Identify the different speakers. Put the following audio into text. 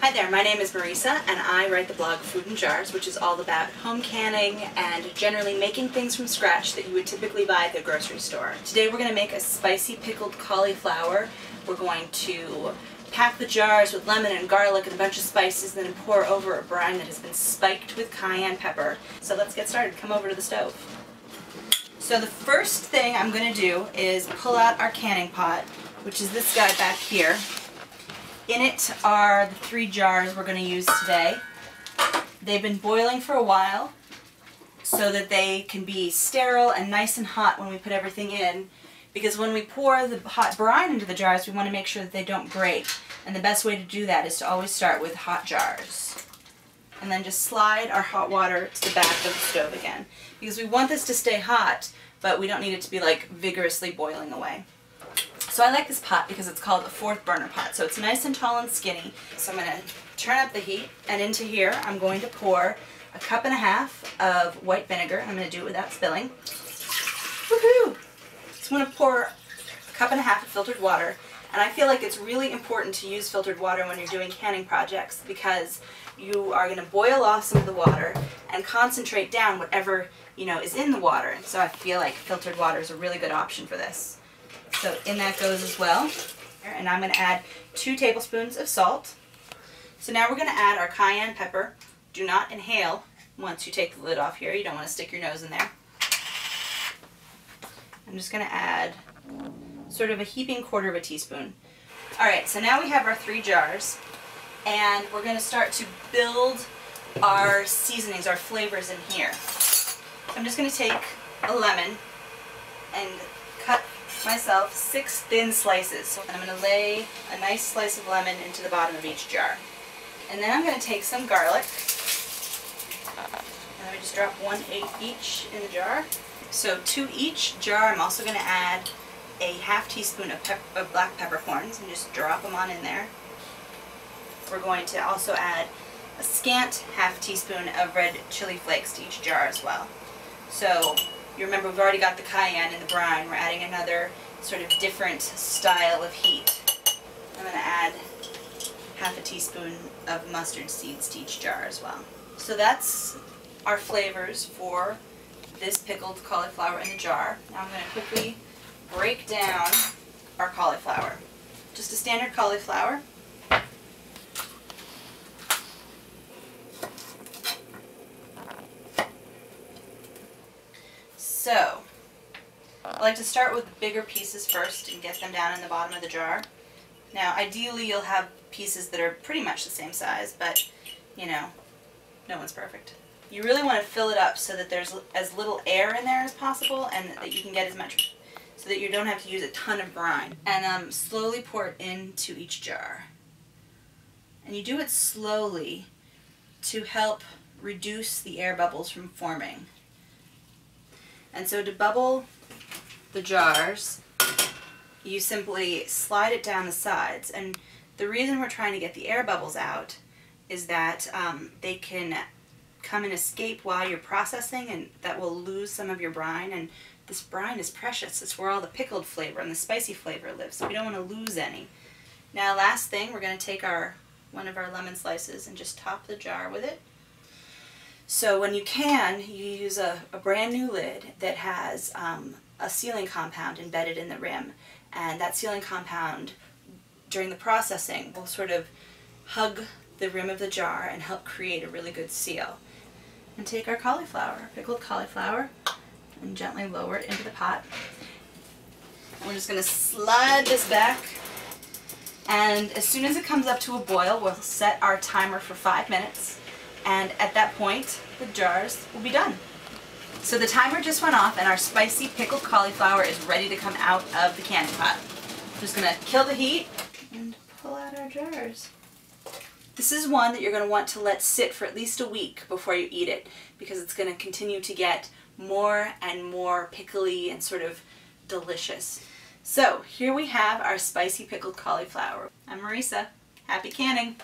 Speaker 1: Hi there, my name is Marisa and I write the blog Food in Jars, which is all about home canning and generally making things from scratch that you would typically buy at the grocery store. Today we're going to make a spicy pickled cauliflower. We're going to pack the jars with lemon and garlic and a bunch of spices and then pour over a brine that has been spiked with cayenne pepper. So let's get started. Come over to the stove. So the first thing I'm going to do is pull out our canning pot, which is this guy back here. In it are the three jars we're going to use today. They've been boiling for a while so that they can be sterile and nice and hot when we put everything in because when we pour the hot brine into the jars we want to make sure that they don't break and the best way to do that is to always start with hot jars and then just slide our hot water to the back of the stove again because we want this to stay hot but we don't need it to be like vigorously boiling away. So I like this pot because it's called a fourth burner pot. So it's nice and tall and skinny. So I'm going to turn up the heat and into here I'm going to pour a cup and a half of white vinegar. I'm going to do it without spilling. Woohoo! So I'm going to pour a cup and a half of filtered water. And I feel like it's really important to use filtered water when you're doing canning projects because you are going to boil off some of the water and concentrate down whatever you know is in the water. So I feel like filtered water is a really good option for this. So in that goes as well. And I'm going to add two tablespoons of salt. So now we're going to add our cayenne pepper. Do not inhale once you take the lid off here. You don't want to stick your nose in there. I'm just going to add sort of a heaping quarter of a teaspoon. Alright, so now we have our three jars and we're going to start to build our seasonings, our flavors in here. I'm just going to take a lemon and cut myself six thin slices. I'm going to lay a nice slice of lemon into the bottom of each jar. And then I'm going to take some garlic. And me just drop one eighth each in the jar. So to each jar I'm also going to add a half teaspoon of, of black peppercorns and just drop them on in there. We're going to also add a scant half teaspoon of red chili flakes to each jar as well. So you remember we've already got the cayenne in the brine. We're adding another sort of different style of heat. I'm going to add half a teaspoon of mustard seeds to each jar as well. So that's our flavors for this pickled cauliflower in the jar. Now I'm going to quickly break down our cauliflower. Just a standard cauliflower. So, I like to start with the bigger pieces first and get them down in the bottom of the jar. Now, ideally you'll have pieces that are pretty much the same size, but, you know, no one's perfect. You really want to fill it up so that there's as little air in there as possible and that you can get as much, so that you don't have to use a ton of brine. And um, slowly pour it into each jar. And you do it slowly to help reduce the air bubbles from forming. And so to bubble the jars, you simply slide it down the sides. And the reason we're trying to get the air bubbles out is that um, they can come and escape while you're processing and that will lose some of your brine. And this brine is precious. It's where all the pickled flavor and the spicy flavor lives. So we don't want to lose any. Now last thing, we're going to take our one of our lemon slices and just top the jar with it. So when you can, you use a, a brand new lid that has um, a sealing compound embedded in the rim. And that sealing compound, during the processing, will sort of hug the rim of the jar and help create a really good seal. And take our cauliflower, pickled cauliflower, and gently lower it into the pot. We're just going to slide this back. And as soon as it comes up to a boil, we'll set our timer for five minutes and at that point the jars will be done. So the timer just went off and our spicy pickled cauliflower is ready to come out of the canning pot. I'm just going to kill the heat and pull out our jars. This is one that you're going to want to let sit for at least a week before you eat it because it's going to continue to get more and more pickly and sort of delicious. So here we have our spicy pickled cauliflower. I'm Marisa. Happy canning!